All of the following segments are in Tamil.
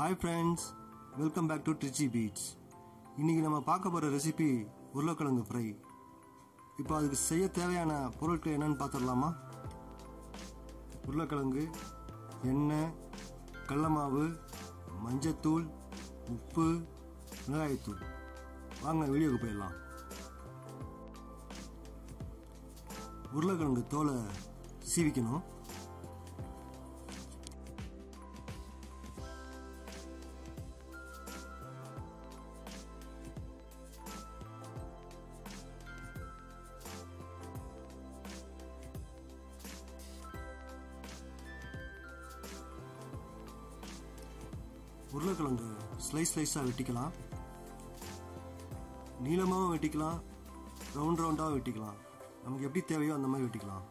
Hi friends welcome back to Trichy beats இன்றைக்கி நம்ம பார்க்க போகிற ரெசிபி உருளைக்கிழங்கு ஃப்ரை இப்போ அதுக்கு செய்ய தேவையான பொருட்கள் என்னென்னு பார்த்துடலாமா? உருளைக்கிழங்கு எண்ணெய் கடல மாவு மஞ்சத்தூள் உப்பு மிளகாய்த்தூள். வாங்க வீடியோக்கு போயிடலாம். உருளைக்கிழங்கு தோலை சீவிக்கணும். உருளைக்கிழங்கு ஸ்லைஸ் ஸ்லைஸாக வெட்டிக்கலாம். நீளமாகவும் வெட்டிக்கலாம். ரவுண்ட் ரவுண்டாகவும் வெட்டிக்கலாம். நமக்கு எப்படி தேவையோ அந்த மாதிரி வெட்டிக்கலாம்.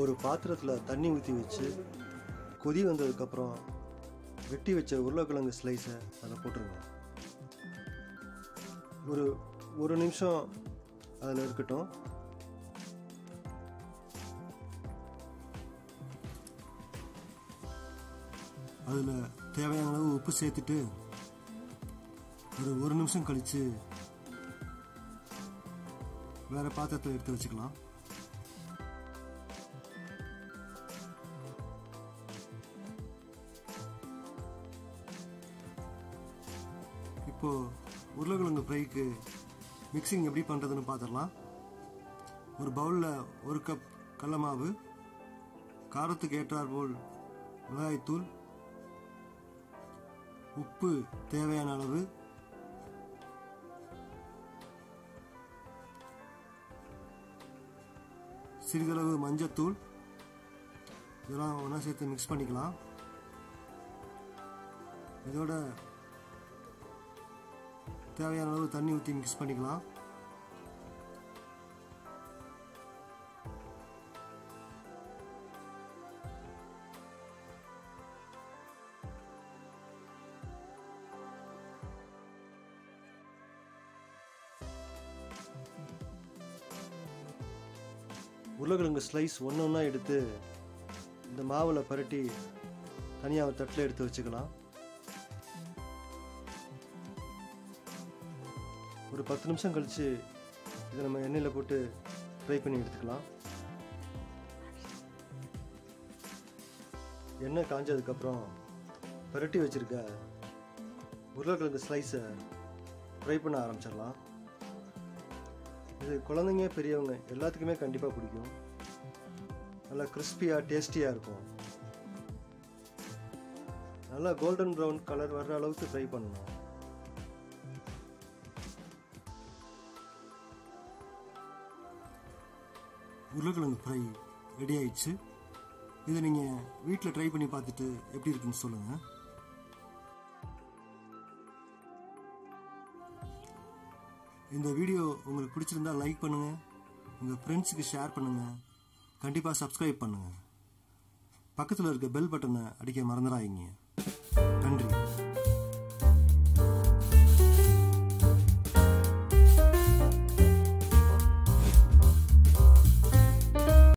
ஒரு பாத்திரத்தில் தண்ணி ஊற்றி வச்சு கொதி வந்ததுக்கப்புறம் வெட்டி வச்ச உருளைக்கிழங்கு ஸ்லைஸை அதில் போட்டுருங்க ஒரு ஒரு நிமிஷம் அதில் இருக்கட்டும். அதில் தேவையான அளவு உப்பு சேர்த்துட்டு ஒரு ஒரு நிமிஷம் கழித்து வேறு பாத்திரத்தை எடுத்து வச்சுக்கலாம். இப்போது உருளைக்கிழங்கு ஃப்ரைக்கு மிக்சிங் எப்படி பண்ணுறதுன்னு பார்த்துடலாம் ஒரு பவுலில் ஒரு கப் கடல மாவு காரத்துக்கு ஏற்றார் போல் மிளகாய்த்தூள் உப்பு தேவையான அளவு சிறிதளவு மஞ்சத்தூள் இதெல்லாம் ஒன்றா சேர்த்து மிக்ஸ் பண்ணிக்கலாம். இதோட தேவையான அளவு தண்ணி ஊற்றி மிக்ஸ் பண்ணிக்கலாம். உருளைக்கிழங்கு ஸ்லைஸ் ஒன்று ஒன்றா எடுத்து இந்த மாவில் பரட்டி தனியாக ஒரு தட்டில் எடுத்து வச்சுக்கலாம். ஒரு பத்து நிமிஷம் கழித்து இதை நம்ம எண்ணெயில் போட்டு ஃப்ரை பண்ணி எடுத்துக்கலாம். எண்ணெய் காஞ்சதுக்கப்புறம் பரட்டி வச்சுருக்க உருளைக்கிழங்கு ஸ்லைஸை ஃப்ரை பண்ண ஆரம்பிச்சிடலாம். இது குழந்தைங்க பெரியவங்க எல்லாத்துக்குமே கண்டிப்பாக பிடிக்கும். நல்லா கிறிஸ்பியாக டேஸ்டியாக இருக்கும். நல்லா கோல்டன் ப்ரௌன் கலர் வர்ற அளவுக்கு ஃப்ரை பண்ணணும். உருளைக்கிழங்கு ஃப்ரை ரெடி ஆயிடுச்சு. இதை நீங்கள் வீட்டில் ட்ரை பண்ணி பார்த்துட்டு எப்படி இருக்குன்னு சொல்லுங்கள் இந்த வீடியோ உங்களுக்கு பிடிச்சிருந்தா லைக் பண்ணுங்கள் உங்கள் ஃப்ரெண்ட்ஸுக்கு ஷேர் பண்ணுங்கள் கண்டிப்பாக சப்ஸ்கிரைப் பண்ணுங்கள் பக்கத்தில் இருக்க பெல் பட்டனை அடிக்க மறந்துடாதீங்க.